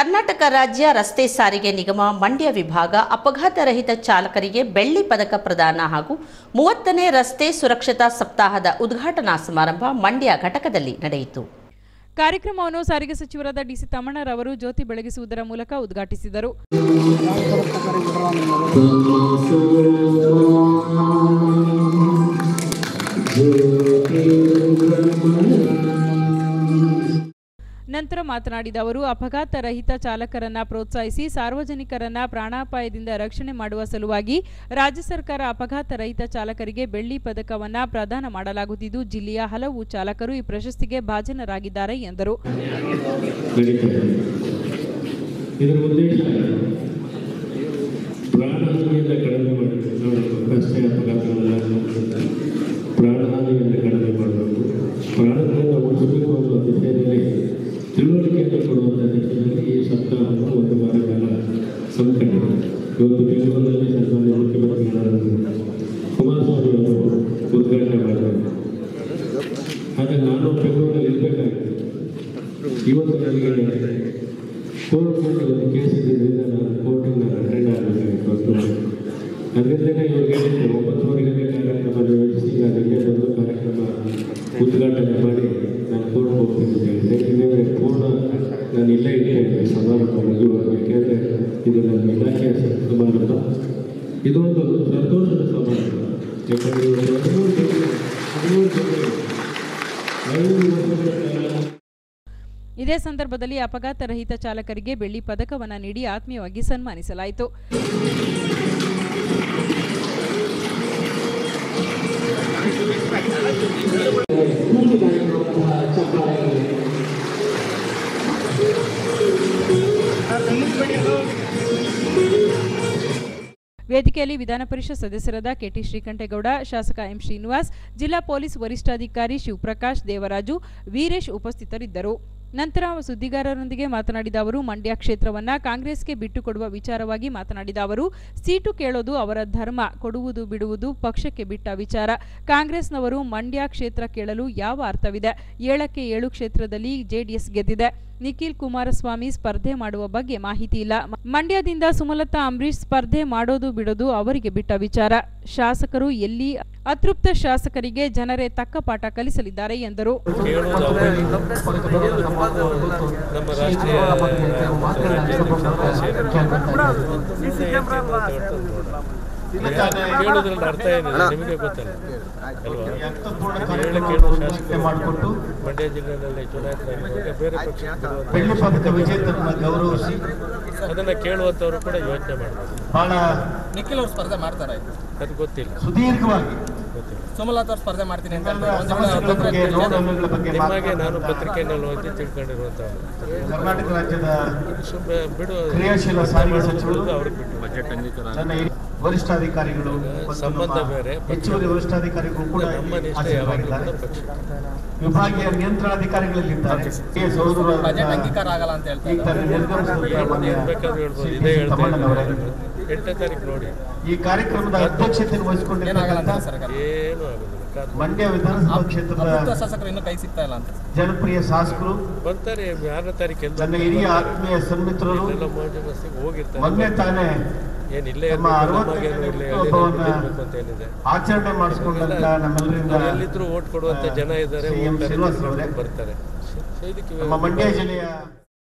ಕರ್ನಾಟಕ ರಾಜ್ಯ ರಸ್ತೆ ಸಾರಿಗೆ ನಿಗಮ ಮಂಡ್ಯ ವಿಭಾಗ ಅಪಘಾತ ರಹಿತ ಚಾಲಕರಿಗೆ ಬೆಳ್ಳಿ ಪದಕ ಪ್ರದಾನ ಹಾಗೂ ಮೂವತ್ತನೇ ರಸ್ತೆ ಸುರಕ್ಷತಾ ಸಪ್ತಾಹದ ಉದ್ಘಾಟನಾ ಸಮಾರಂಭ ಮಂಡ್ಯ ಘಟಕದಲ್ಲಿ ನಡೆಯಿತು. ಕಾರ್ಯಕ್ರಮವನ್ನು ಸಾರಿಗೆ ಸಚಿವರಾದ ಡಿಸಿ ತಮ್ಮಣ್ಣರವರು ಜ್ಯೋತಿ ಬೆಳಗಿಸುವುದರ ಮೂಲಕ ಉದ್ಘಾಟಿಸಿದರು. ನಂತರ ಮಾತನಾಡಿದ ಅವರು ಅಪಘಾತ ರಹಿತ ಚಾಲಕರನ್ನ ಪ್ರೋತ್ಸಾಹಿಸಿ ಸಾರ್ವಜನಿಕರನ್ನ ಪ್ರಾಣಾಪಾಯದಿಂದ ರಕ್ಷಣೆ ಮಾಡುವ ಸಲುವಾಗಿ ರಾಜ್ಯ ಸರ್ಕಾರ ಅಪಘಾತ ರಹಿತ ಚಾಲಕರಿಗೆ ಬೆಳ್ಳಿ ಪದಕವನ್ನ ಪ್ರದಾನ ಮಾಡಲಾಗುತ್ತಿದ್ದು, ಜಿಲ್ಲೆಯ ಹಲವು ಚಾಲಕರು ಈ ಪ್ರಶಸ್ತಿಗೆ ಭಾಜನರಾಗಿದ್ದಾರೆ ಎಂದರು. ಇದರ ಉದ್ದೇಶ ಇವತ್ತು ಬೆಂಗಳೂರಿನಲ್ಲಿ ಸನ್ಮಾನ್ಯ ಮುಖ್ಯಮಂತ್ರಿಗಳಾದ ಕುಮಾರಸ್ವಾಮಿ ಅವರು ಉದ್ಘಾಟನೆ ಮಾಡಿದ್ದಾರೆ ಆದರೆ ನಾನು ಬೆಂಗಳೂರಲ್ಲಿ ಇರಬೇಕಾಗಿತ್ತು ಇವತ್ತು ನನಗೆ ಕೋರ್ಟ್ನಲ್ಲಿ ಒಂದು ಕೇಸ್ ಇದ್ದಿದ್ದರಿಂದ ನಾನು ಕೋರ್ಟಿಗೆ ನಾನು ಅಟೆಂಡ್ ಆಗಬೇಕಾಗಿತ್ತು ಅದರಿಂದಲೇ ಇವ್ರಿಗೆ ಹೇಳಿದ್ದೆ ಒಂಬತ್ತುವರೆಗೆ ಕಾರ್ಯಕ್ರಮ ಯೋಜಿಸಿ ನಾನು ಕಾರ್ಯಕ್ರಮ ಉದ್ಘಾಟನೆ ಮಾಡಿ ನಾನು ಕೋರ್ಟ್ ಹೋಗ್ತೀನಿ ಅಂತ ಹೇಳಿದೆ ಇಲ್ಲೇ ಪೂರ್ಣ ನಾನು ಇಲ್ಲೇ ಇಟ್ಟೆ ಸಮಾರಂಭ ಮುಗಿಯುವಾಗ ಯಾಕೆಂದರೆ ಇದು ನನ್ನ ಇದೊಂದು ಸಂತೋಷದ ಸಮಾರಂಭ ಯಾಕಂದರೆ ಇವತ್ತು ಹದಿಮೂರು ಹದಿಮೂರು ಐದು ವರ್ಷಗಳ ಕಾಲ. ಇದೇ ಸಂದರ್ಭದಲ್ಲಿ ಅಪಘಾತ ರಹಿತ ಚಾಲಕರಿಗೆ ಬೆಳ್ಳಿ ಪದಕವನ್ನು ನೀಡಿ ಆತ್ಮೀಯವಾಗಿ ಸನ್ಮಾನಿಸಲಾಯಿತು. ವೇದಿಕೆಯಲ್ಲಿ ವಿಧಾನ ಪರಿಷತ್ ಸದಸ್ಯರಾದ ಕೆಟಿ ಶ್ರೀಕಂಠೇಗೌಡ, ಶಾಸಕ ಎಂ ಶ್ರೀನಿವಾಸ್, ಜಿಲ್ಲಾ ಪೊಲೀಸ್ ವರಿಷ್ಠಾಧಿಕಾರಿ ಶಿವಪ್ರಕಾಶ್ ದೇವರಾಜು, ವೀರೇಶ್ ಉಪಸ್ಥಿತರಿದ್ದರು. ನಂತರ ಸುದ್ದಿಗಾರರೊಂದಿಗೆ ಮಾತನಾಡಿದ ಅವರು, ಮಂಡ್ಯ ಕ್ಷೇತ್ರವನ್ನ ಕಾಂಗ್ರೆಸ್ಗೆ ಬಿಟ್ಟುಕೊಡುವ ವಿಚಾರವಾಗಿ ಮಾತನಾಡಿದ ಅವರು, ಸೀಟು ಕೇಳೋದು ಅವರ ಧರ್ಮ, ಕೊಡುವುದು ಬಿಡುವುದು ಪಕ್ಷಕ್ಕೆ ಬಿಟ್ಟ ವಿಚಾರ. ಕಾಂಗ್ರೆಸ್ನವರು ಮಂಡ್ಯ ಕ್ಷೇತ್ರ ಕೇಳಲು ಯಾವ ಅರ್ಥವಿದೆ? ಏಳಕ್ಕೆ ಏಳು ಕ್ಷೇತ್ರದಲ್ಲಿ ಜೆಡಿಎಸ್ ಗೆದ್ದಿದೆ. ನಿಖಿಲ್ ಕುಮಾರಸ್ವಾಮಿ ಸ್ಪರ್ಧೆ ಮಾಡುವ ಬಗ್ಗೆ ಮಾಹಿತಿ ಇಲ್ಲ. ಮಂಡ್ಯದಿಂದ ಸುಮಲತಾ ಅಂಬರೀಶ್ ಸ್ಪರ್ಧೆ ಮಾಡೋದು ಬಿಡೋದು ಅವರಿಗೆ ಬಿಟ್ಟ ವಿಚಾರ. ಶಾಸಕರು ಎಲ್ಲಿ ಅತೃಪ್ತ ಶಾಸಕರಿಗೆ ಜನರೇ ತಕ್ಕ ಪಾಠ ಕಲಿಸಲಿದ್ದಾರೆ ಎಂದರು. ಕೇಳೋದ್ರಲ್ಲಿ ಅರ್ಥ ಏನಿದೆ ನಿಮಗೆ ಗೊತ್ತಲ್ಲ. ಅಲ್ವಾ? ಹೇಳಕ್ಕೆ ಕೇಳೋ ಶಾಸಕರು ಮಂಡ್ಯ ಜಿಲ್ಲೆಯಲ್ಲಿ ಚುನಾಯಿತರಾಗಿರುವಾಗ ಬೇರೆ ಪಕ್ಷ ಬೆಳ್ಳಿ ಪದಕ ವಿಜೇತರನ್ನ ಗೌರವಿಸಿ ಅದನ್ನ ಕೇಳುವಂತವರು ಕೂಡ ಯೋಚನೆ ಮಾಡಬೇಕು. ಬಹಳ ನಿಖಿಲ್ ಅವ್ರು ಸ್ಪರ್ಧೆ ಮಾಡ್ತಾರೆ ಅದು ಗೊತ್ತಿಲ್ಲ. ಸುದೀರ್ಘವಾಗಿ. ಸುಮಲತಾ ಸ್ಪರ್ಧೆ ಮಾಡ್ತೀನಿ ಅಂತ ನಿಮಗೆ ನಾನು ಪತ್ರಿಕೆಯಲ್ಲಿ ಓದಿ ತಿಳ್ಕೊಂಡಿರುವಂಥವ್ರು ಕರ್ನಾಟಕ ರಾಜ್ಯದ ಬಿಡು. ಕ್ರಿಯಾಶೀಲ ಸಾರಿಗೆ ಸಚಿವರು. ಅವ್ರಿಗೆ ಬಿಟ್ಟು. ಬಜೆಟ್ ಹಿರಿಯ ವರಿಷ್ಠಾಧಿಕಾರಿಗಳು ಸಂಬಂಧ ಬೇರೆ, ಹೆಚ್ಚುವರಿ ವರಿಷ್ಠಾಧಿಕಾರಿಗಳು ಕೂಡ ವಿಭಾಗೀಯ ನಿಯಂತ್ರಣಾಧಿಕಾರಿಗಳಲ್ಲಿದ್ದಾರೆ. ಎಂಟನೇ ತಾರೀಕು ನೋಡಿ. ಈ ಕಾರ್ಯಕ್ರಮದ ಅಧ್ಯಕ್ಷತೆಯನ್ನು ವಹಿಸಿಕೊಂಡಿರ್ತಕ್ಕಂಥ ಏನು ಆಗೋದಿಲ್ಲ. ಮಂಡ್ಯ ವಿಧಾನಸಭಾ ಕ್ಷೇತ್ರದ ಶಾಸಕರು ಇನ್ನೂ ಕೈ ಸಿಗ್ತಾ ಇಲ್ಲ ಅಂತ. ಜನಪ್ರಿಯ ಶಾಸಕರು ಬರ್ತಾರೆ ಆರನೇ ತಾರೀಕು ಎಲ್ಲ ನನ್ನ ಹಿರಿಯ ಆತ್ಮೀಯ ಸನ್ಮಿತ್ರರು ಮೊನ್ನೆ ತಾನೇ ಏನ್ ಇಲ್ಲೇ ಅಂತ ಏನಿದೆ ಆಚರಣೆ ಮಾಡಿಸಿಕೊಂಡಂತ ನಮ್ಮೆಲ್ಲರಿಂದ ಎಲ್ಲಿದ್ರು ಓಟ್ ಕೊಡುವಂತ ಜನ ಇದ್ದಾರೆ. ಬರ್ತಾರೆ ಇದಕ್ಕೆ ಮಂಡ್ಯ ಜಿಲ್ಲೆಯ